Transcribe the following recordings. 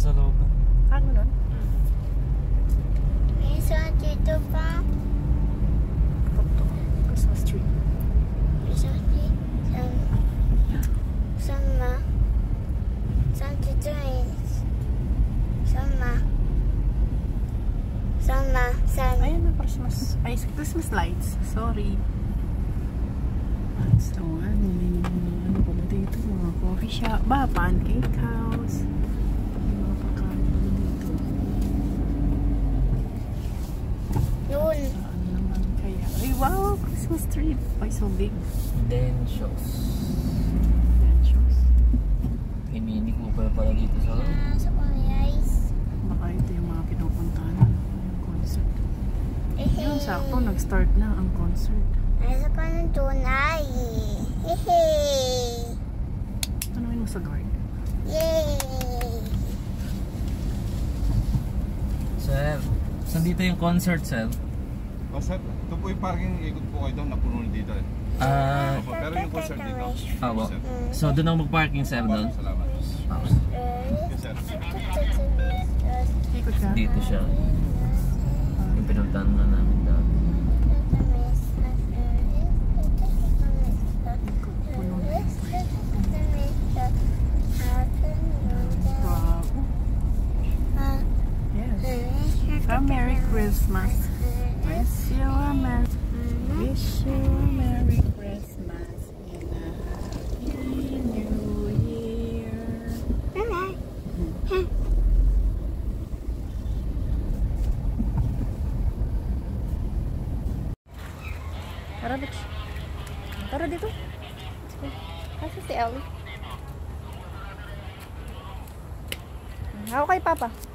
sa loob. Ah, ano nun? Mm. Isa dito pa. Punto. Christmas tree. Isa dito. Sama. Sama dito eh. is. Sama. Sama. Sama. Ayan na, Christmas. Ay, Christmas lights. Sorry. So, ano, may mga ano pala dito, mga coffee shop, ba, pancake house. Christmas tree. Ay, so big. Then shows. Yan, shows. May mini Cooper pala dito sa. Ah, sa guys. Baka ito yung mga pinupuntahan yung concert. Yun, sakto, nag-start na ang concert. Nasa pa ng tunay. Hehe. Tanungin mo sa guard. Yay. Sir, saan dito yung concert, sir? Sir, ito po yung parking ikot po kayo doon, napuno dito eh. Ah, Opo, pero yung concert dito. awa. Sir. So, doon ako mag-parking, sir, doon? Salamat. Okay. Yes, sir. Ikot ka. Dito siya. Yung pinuntahan na namin dati. Wow. Yes. So, Merry Christmas. Wish you a Merry, wish you a Merry Christmas and a Happy New Year. Tara, bitch. Tara dito. Kasi si Ellie. Ako kay Papa.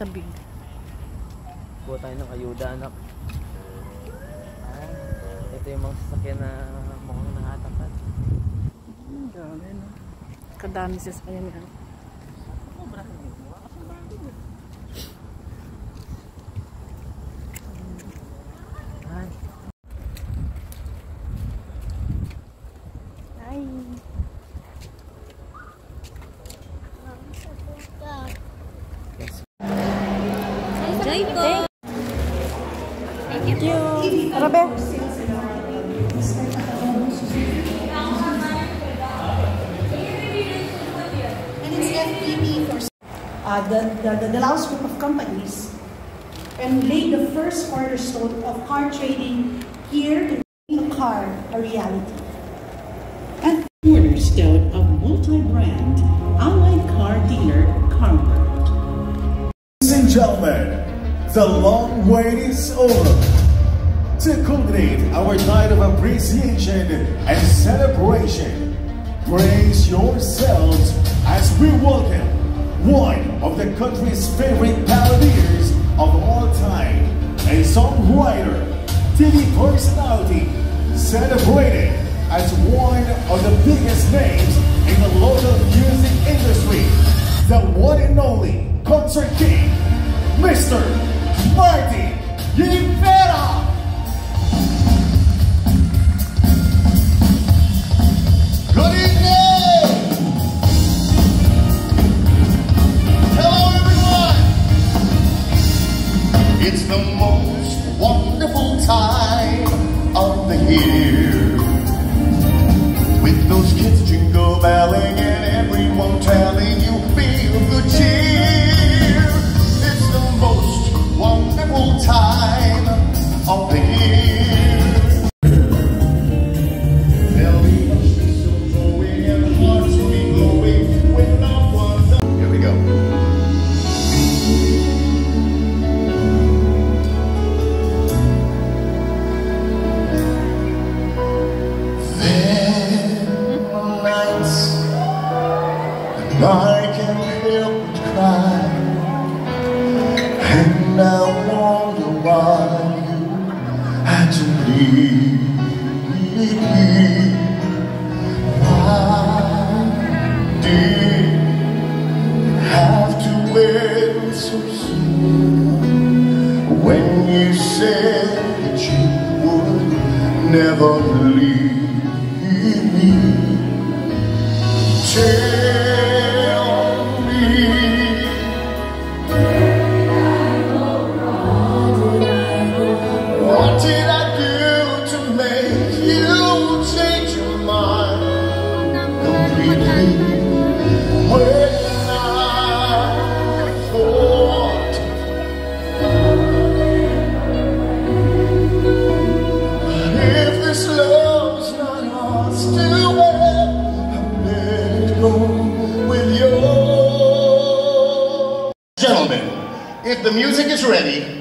Tabig. Kuha tayo ng ayuda, anak. Ah, ito yung mga sasakyan na mukhang nakatapat. Ang dami, no? Kadami siya sa Thank you. It's FPP for uh, the, the, the, the Laos group of companies and laid the first cornerstone of car trading here in a car a reality. The long wait is over. To culminate our night of appreciation and celebration, brace yourselves as we welcome one of the country's favorite balladeers of all time, a songwriter, TV personality, celebrated as one of the biggest names in the local music industry, the one and only concert king, Mr. It's the most wonderful time of the year. With those kids jingle belling and everyone telling you been so when you said that you would never leave. the music is ready,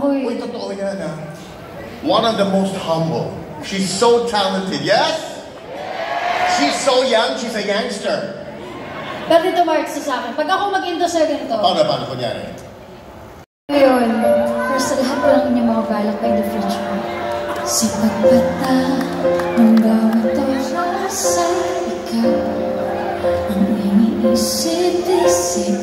ako eh. Uy, totoo yan ah. One of the most humble. She's so talented, yes? She's so young, she's a youngster. Pero dito, Mark, sa akin. Pag ako mag-into sa ganito, Paano, paano, kunyari? ngayon, pero sa lahat ko lang niya mga balak in the future. Sa pagbata ng bawat oras ay ikaw ang iniisip-isip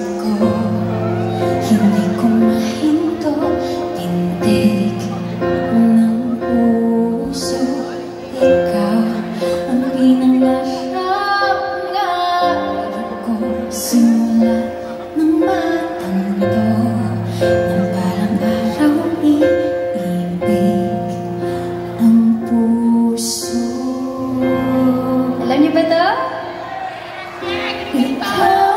你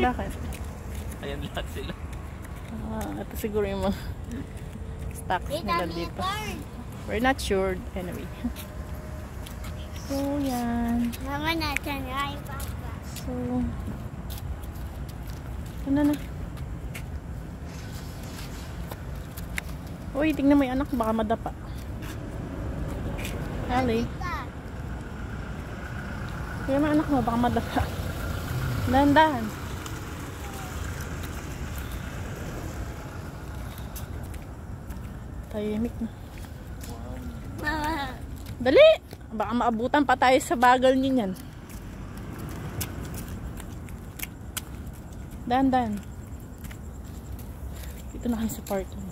Bakit? Ayan lahat sila. Ah, ito siguro yung mga stocks nila dito. We're not sure. Anyway. So, yan. Mama natin ay papa. So, ano na? Uy, tingnan mo yung anak, baka madapa. Ali. Tingnan mo yung anak mo, baka madapa. Dahan-dahan. Tahimik na. Dali! Baka maabutan pa tayo sa bagal niyo yan. Dan, dan. Dito na kayo sa parking.